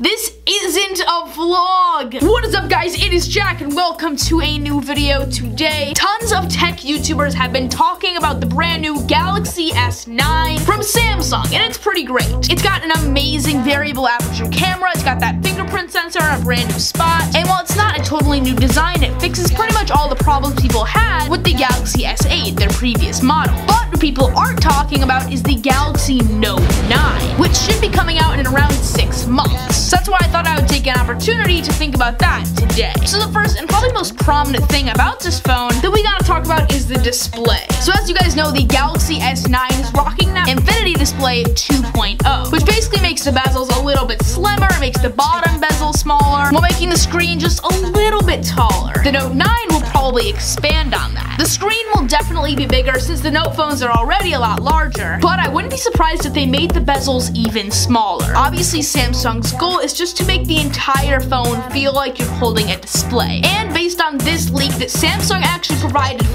This isn't a vlog. What is up guys? It is Jack and welcome to a new video today. Tons of tech YouTubers have been talking about the brand new Galaxy S9 from Samsung and it's pretty great. It's got an amazing variable aperture camera, it's got that fingerprint sensor on a brand new spot, and while it's not a totally new design, it fixes pretty much all the problems people had with the Galaxy S8, their previous model. But what people aren't talking about is the Galaxy that's why I thought I would take an opportunity to think about that today. So the first and probably most prominent thing about this phone that we gotta talk about is the display. So as you guys know, the Galaxy S9 is rocking that Infinity Display 2.0, which basically makes the bezels a little bit slimmer, it makes the bottom smaller, while making the screen just a little bit taller. The Note 9 will probably expand on that. The screen will definitely be bigger since the Note phones are already a lot larger, but I wouldn't be surprised if they made the bezels even smaller. Obviously, Samsung's goal is just to make the entire phone feel like you're holding a display. And based on this leak that Samsung actually provided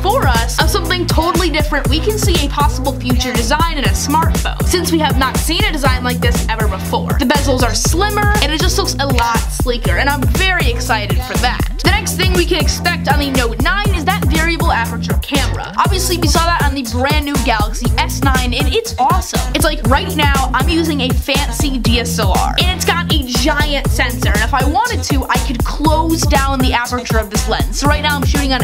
different, we can see a possible future design in a smartphone, since we have not seen a design like this ever before. The bezels are slimmer, and it just looks a lot sleeker, and I'm very excited for that. The next thing we can expect on the Note 9 is that variable aperture camera. Obviously, we saw that on the brand new Galaxy S9, and it's awesome. It's like right now, I'm using a fancy DSLR, and it's got a giant sensor, and if I wanted to, I could close down the aperture of this lens. So right now, I'm shooting on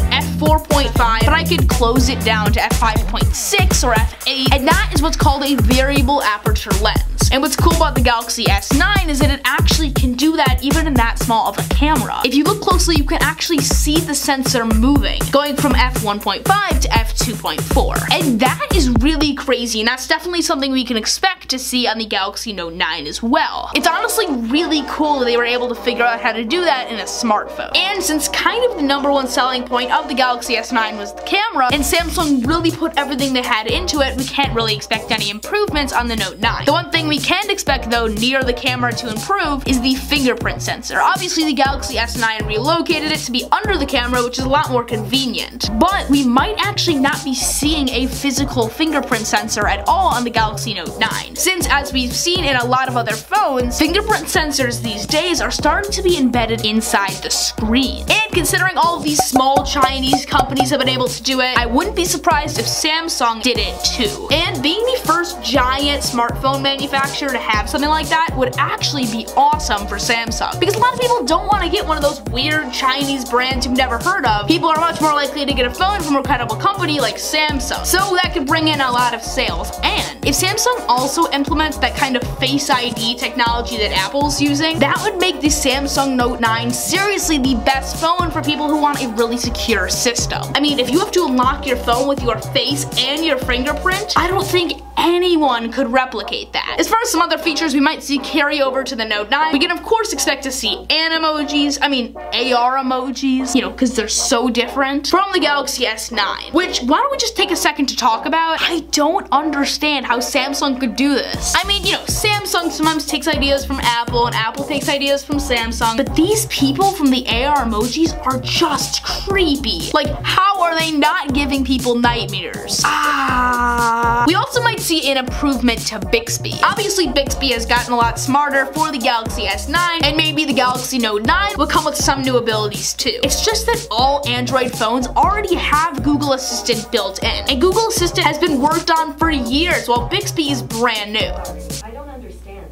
f4.5, but I could close it down to f5.6 or f8, and that is what's called a variable aperture lens. And what's cool about the Galaxy S9 is that it actually can do that even in that small of a camera. If you look closely, you can actually see the sensor moving, going from f1.5 to f2.4. And that is really crazy, and that's definitely something we can expect to see on the Galaxy Note 9 as well. It's honestly really cool that they were able to figure out how to do that in a smartphone. And since kind of the number one selling point of the Galaxy S9 was the camera, and Samsung really put everything they had into it, we can't really expect any improvements on the Note 9. The one thing we can expect though near the camera to improve is the fingerprint sensor. Obviously the Galaxy S9 relocated it to be under the camera, which is a lot more convenient. But we might actually not be seeing a physical fingerprint sensor at all on the Galaxy Note 9. Since as we've seen in a lot of other phones, fingerprint sensors these days are starting to be embedded inside the screen. And considering all of these small Chinese companies have been able to do it, I wouldn't be surprised if Samsung did it too. And being the first giant smartphone manufacturer to have something like that would actually be awesome for Samsung. Because a lot of people don't want to get one of those weird Chinese brands you've never heard of. People are much more likely to get a phone from a credible company like Samsung. So that could bring in a lot of sales. And if Samsung also implements that kind of Face ID technology that Apple's using, that would make the Samsung Note 9 seriously the best phone for people who want a really secure system. I mean, if you have to unlock your phone with your face and your fingerprint, I don't think anyone could replicate that. As far as some other features we might see carry over to the Note 9, we can of course expect to see Animojis, I mean AR emojis, you know, because they're so different, from the Galaxy S9. Which, why don't we just take a second to talk about? I don't understand how Samsung could do this. I mean, you know, Samsung sometimes takes ideas from Apple, and Apple takes ideas from Samsung, but these people from the AR emojis are just creepy. Like, how are they not giving people nightmares? Ah. We also might see an improvement to Bixby. Obviously, Bixby has gotten a lot smarter for the Galaxy S9, and maybe the Galaxy Note 9 will come with some new abilities too. It's just that all Android phones already have Google Assistant built in, and Google Assistant has been worked on for years, while Bixby is brand new.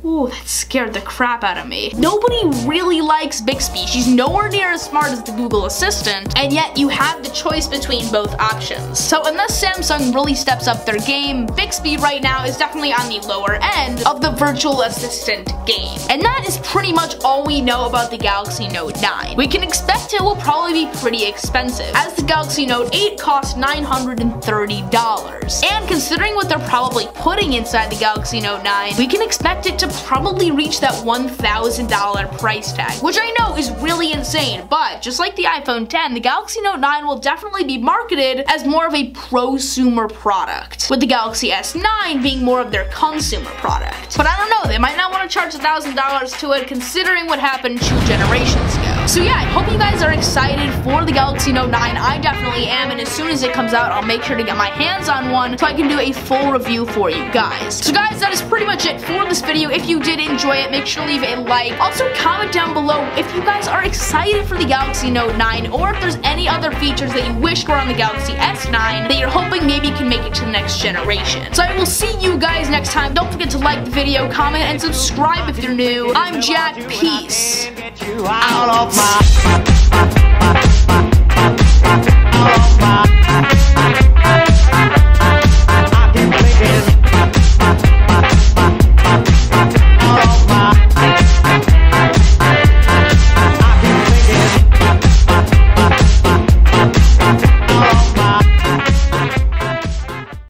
Ooh, that scared the crap out of me. Nobody really likes Bixby. She's nowhere near as smart as the Google Assistant, and yet you have the choice between both options. So unless Samsung really steps up their game, Bixby right now is definitely on the lower end of the virtual assistant game. And that is pretty much all we know about the Galaxy Note 9. We can expect it will probably be pretty expensive, as the Galaxy Note 8 costs $930. And considering what they're probably putting inside the Galaxy Note 9, we can expect it to probably reach that $1,000 price tag, which I know is really insane, but just like the iPhone 10, the Galaxy Note 9 will definitely be marketed as more of a prosumer product, with the Galaxy S9 being more of their consumer product. But I don't know, they might not want to charge $1,000 to it considering what happened two generations ago. So yeah, I hope you guys are excited for the Galaxy Note 9. I definitely am, and as soon as it comes out, I'll make sure to get my hands on one so I can do a full review for you guys. So guys, that is pretty much it for this video. If you did enjoy it, make sure to leave a like. Also, comment down below if you guys are excited for the Galaxy Note 9 or if there's any other features that you wish were on the Galaxy S9 that you're hoping maybe can make it to the next generation. So I will see you guys next time. Don't forget to like the video, comment, and subscribe if you're new. I'm Jack. Peace. You out of my